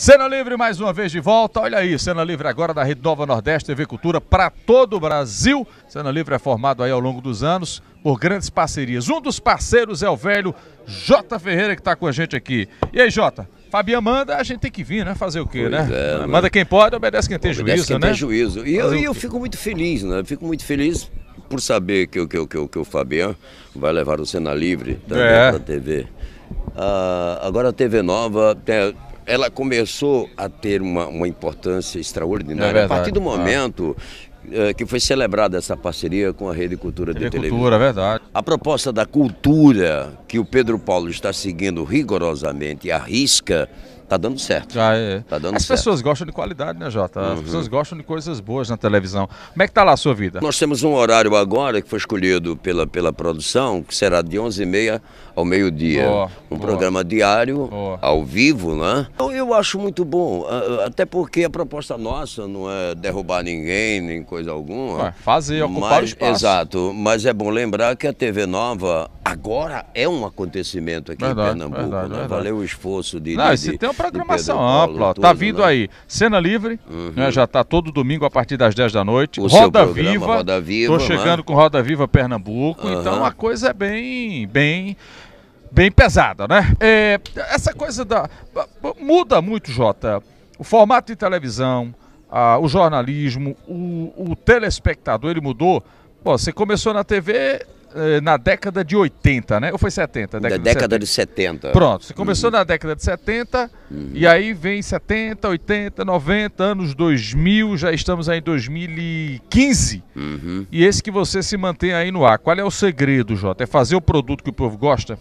Cena Livre mais uma vez de volta. Olha aí, Cena Livre agora da Rede Nova Nordeste TV Cultura para todo o Brasil. Cena Livre é formado aí ao longo dos anos por grandes parcerias. Um dos parceiros é o velho Jota Ferreira que está com a gente aqui. E aí, Jota? Fabiano manda, a gente tem que vir, né? Fazer o quê, pois né? É, manda quem pode, obedece quem tem obedece juízo, quem né? tem juízo. E eu, eu fico muito feliz, né? fico muito feliz por saber que, que, que, que o Fabiano vai levar o Cena Livre também é. TV. Ah, agora a TV Nova ela começou a ter uma, uma importância extraordinária. É a partir do momento ah. que foi celebrada essa parceria com a Rede Cultura de Televisão. Cultura, é verdade. A proposta da cultura que o Pedro Paulo está seguindo rigorosamente e arrisca Tá dando certo. Já é. Tá dando As certo. pessoas gostam de qualidade, né, Jota? As uhum. pessoas gostam de coisas boas na televisão. Como é que tá lá a sua vida? Nós temos um horário agora que foi escolhido pela, pela produção, que será de 11h30 ao meio-dia. Um boa. programa diário, boa. ao vivo, né? Eu, eu acho muito bom, até porque a proposta nossa não é derrubar ninguém, nem coisa alguma. Ué, fazer, ocupar mas, o espaço. Exato, mas é bom lembrar que a TV Nova agora é um acontecimento aqui verdade, em Pernambuco, verdade, né? Verdade. Valeu o esforço de... Não, de, de, tem uma programação ampla, tudo, tá vindo né? aí. Cena Livre, uhum. né, já tá todo domingo a partir das 10 da noite. O Roda Viva, Roda Viva. Tô né? chegando com Roda Viva Pernambuco, uhum. então a coisa é bem, bem bem pesada, né? É, essa coisa da. Muda muito, Jota. O formato de televisão, a, o jornalismo, o, o telespectador, ele mudou. Pô, você começou na TV na década de 80, né? Ou foi 70? Década da década de 70. Pronto, você começou uhum. na década de 70 uhum. e aí vem 70, 80, 90, anos 2000, já estamos aí em 2015. Uhum. E esse que você se mantém aí no ar. Qual é o segredo, Jota? É fazer o produto que o povo gosta?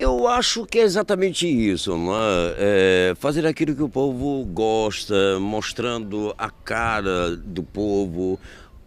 Eu acho que é exatamente isso, não é? é? fazer aquilo que o povo gosta, mostrando a cara do povo,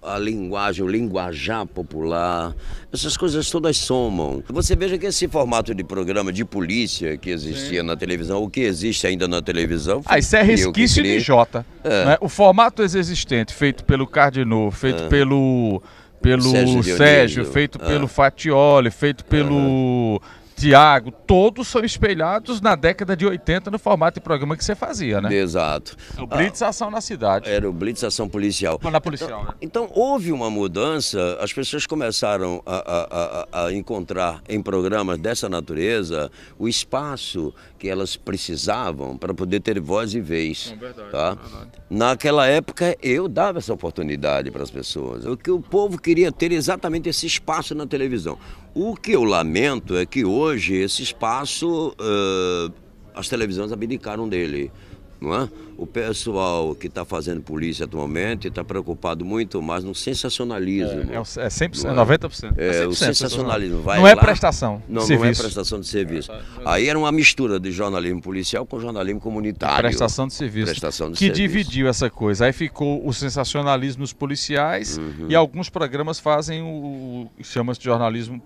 a linguagem, o linguajar popular, essas coisas todas somam. Você veja que esse formato de programa de polícia que existia Sim. na televisão, o que existe ainda na televisão. Ah, isso é resquício de Jota. É. Né? O formato existente, feito pelo Cardinô, feito é. pelo pelo Sérgio, Sérgio feito é. pelo Fatioli, feito pelo Tiago, todos são espelhados na década de 80 no formato de programa que você fazia, né? Exato. O Blitz ah, Ação na cidade. Era o Blitz Ação Policial. Na policial, então, né? então, houve uma mudança, as pessoas começaram a, a, a, a, encontrar em programas dessa natureza o espaço que elas precisavam para poder ter voz e vez. É verdade, tá? É verdade. Naquela época eu dava essa oportunidade para as pessoas. O que o povo queria ter exatamente esse espaço na televisão. O que eu lamento é que hoje esse espaço, uh, as televisões abdicaram dele não é? O pessoal que está fazendo polícia atualmente está preocupado muito mais no sensacionalismo. É, é 100%, é? 90%. É, é 100%, o sensacionalismo. Vai não é prestação. Não, não é prestação de serviço. É, Aí era uma mistura de jornalismo policial com jornalismo comunitário. Prestação de serviço. Prestação de que serviço. dividiu essa coisa. Aí ficou o sensacionalismo nos policiais uhum. e alguns programas fazem o chama-se de jornalismo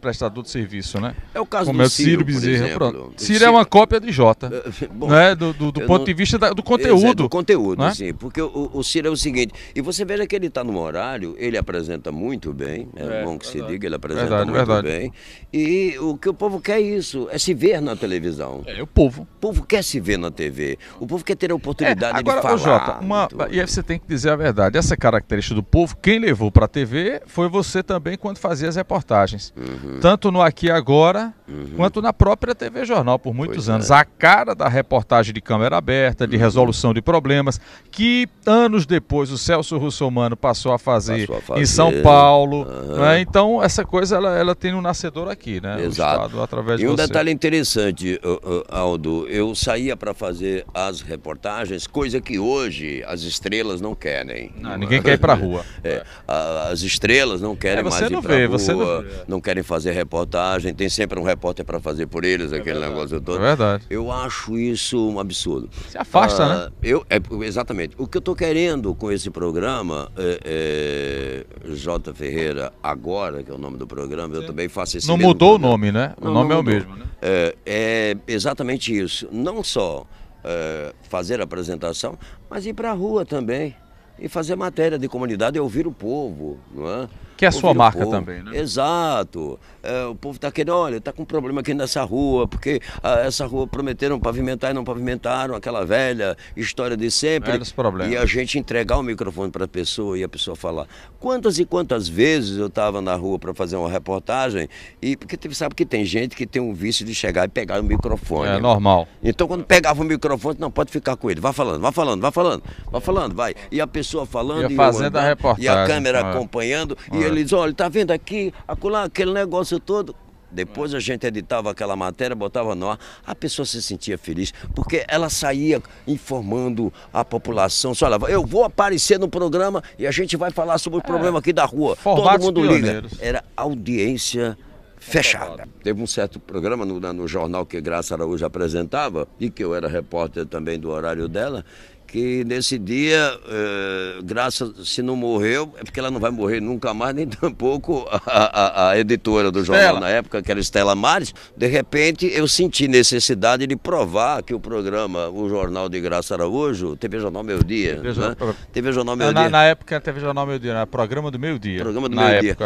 prestador de serviço, né? É o caso Como do é o Ciro, Bezerra. Pronto. Ciro, é uma cópia de Jota. Bom, né? Do, do, do ponto não... de vista da, do conteúdo. do conteúdo, é? sim. Porque o, o Ciro é o seguinte, e você veja que ele está no horário, ele apresenta muito bem, é, é bom que verdade. se diga, ele apresenta verdade, muito verdade. bem. E o que o povo quer é isso, é se ver na televisão. É, o povo. O povo quer se ver na TV. O povo quer ter a oportunidade é, agora, de falar. Jota, uma, e aí você tem que dizer a verdade. Essa característica do povo, quem levou para a TV foi você também quando fazia as reportagens. Uhum. Tanto no Aqui Agora, uhum. quanto na própria TV Jornal, por muitos pois anos. É. A cara da reportagem de câmera aberta, de uhum. resolução de problemas, que anos depois o Celso Russomano passou a fazer, passou a fazer. em São Paulo. Né? Então, essa coisa ela, ela tem um nascedor aqui, né? Exato. Estado, através e um você. detalhe interessante, Aldo, eu saía para fazer as reportagens, coisa que hoje as estrelas não querem. Não, ninguém quer ir para a rua. É, as estrelas não querem é, mais ir para a rua, você não, não querem fazer reportagem, tem sempre um repórter para fazer por eles, aquele é negócio todo. É verdade. Eu acho isso um absurdo. Afasta, né? ah, né? Eu, é, exatamente. O que eu estou querendo com esse programa, é, é, J. Ferreira Agora, que é o nome do programa, Sim. eu também faço esse Não mudou programa. o nome, né? O não, nome não é o mesmo, né? É, é exatamente isso. Não só é, fazer a apresentação, mas ir para a rua também. E fazer matéria de comunidade e ouvir o povo, não é? Que é a sua marca também, né? Exato. É, o povo está querendo, olha, está com um problema aqui nessa rua, porque ah, essa rua prometeram pavimentar e não pavimentaram, aquela velha história de sempre. Velhos problemas. E a gente entregar o microfone para a pessoa e a pessoa falar. Quantas e quantas vezes eu estava na rua para fazer uma reportagem e porque sabe que tem gente que tem um vício de chegar e pegar o microfone. É normal. Então quando pegava o microfone, não pode ficar com ele, vai falando, vai falando, vai falando, vai falando, vai. E a pessoa falando e, fazendo a reportagem. E a câmera é. acompanhando é. e ele diz, olha, tá vendo aqui, acolá, aquele negócio todo. Depois a gente editava aquela matéria, botava no ar, a pessoa se sentia feliz, porque ela saía informando a população. Olha, eu vou aparecer no programa e a gente vai falar sobre o é, problema aqui da rua. Todo mundo liga. Era audiência fechada. Teve um certo programa no, no jornal que Graça Araújo apresentava, e que eu era repórter também do horário dela, que nesse dia, eh, Graça, se não morreu, é porque ela não vai morrer nunca mais, nem tampouco a, a, a editora do jornal Estela. na época, que era Estela Mares. De repente, eu senti necessidade de provar que o programa, o Jornal de Graça Araújo, TV Jornal Meio Dia, TV, né? TV Jornal Meio Dia. Na, na época, TV Jornal Meio Dia, era programa do Meio Dia. Programa do Meio Dia.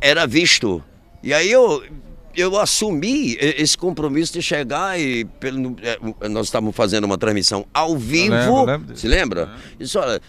Era visto. E aí eu eu assumi esse compromisso de chegar e é, nós estávamos fazendo uma transmissão ao vivo. Lembro, lembro se lembra? É. Isso, olha,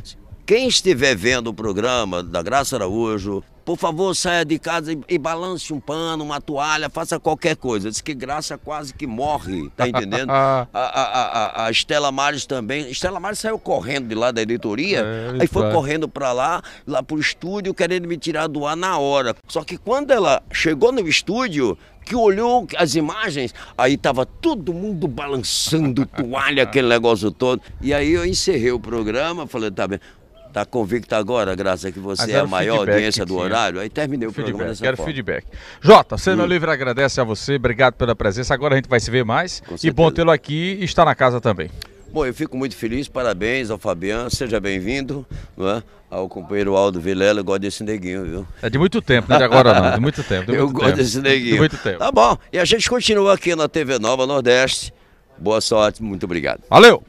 quem estiver vendo o programa da Graça Araújo, por favor, saia de casa e, e, balance um pano, uma toalha, faça qualquer coisa. Diz que Graça quase que morre, tá entendendo? a, a, a, a, Estela Mares também. Estela Mares saiu correndo de lá da editoria, é, aí foi correndo para lá, lá pro estúdio, querendo me tirar do ar na hora. Só que quando ela chegou no estúdio, que olhou as imagens, aí tava todo mundo balançando toalha, aquele negócio todo. E aí eu encerrei o programa, falei, tá bem. Tá convicto agora, graças a que você é a maior audiência do horário? Aí terminei o feedback, programa dessa Quero forma. feedback. Jota, Cena hum. Livre agradece a você, obrigado pela presença. Agora a gente vai se ver mais. E bom tê-lo aqui e estar na casa também. Bom, eu fico muito feliz, parabéns ao Fabiano, seja bem-vindo, é? Ao companheiro Aldo Vilela, eu gosto desse neguinho, viu? É de muito tempo, não é de agora não, de muito tempo. De muito eu tempo. gosto desse neguinho. De muito tempo. Tá bom, e a gente continua aqui na TV Nova Nordeste. Boa sorte, muito obrigado. Valeu!